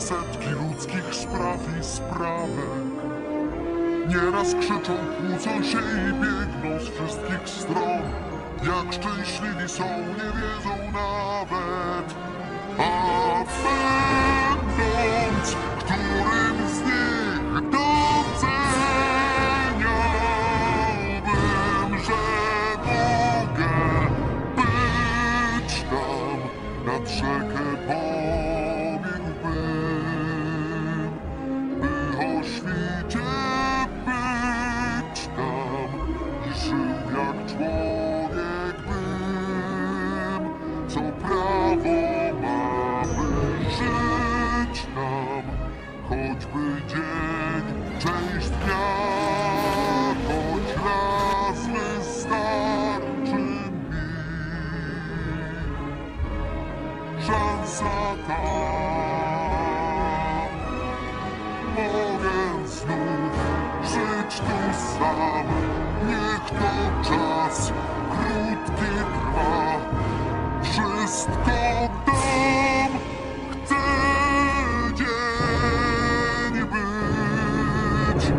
setki ludzkich spraw i sprawek. Nieraz krzyczą, kłócą się i biegną z wszystkich stron. Jak szczęśliwi są, nie wiedzą nawet. A będąc którym z nich doceniałbym, że mogę być tam, nad rzekę pobiegłbym, jak człowiek bym, co prawo mamy żyć tam, choćby dzień, część dnia, choć raz wystarczy mi. Szansa ta, tym sam. Niech to czas krótki trwa. Wszystko dam, chcę dzień być.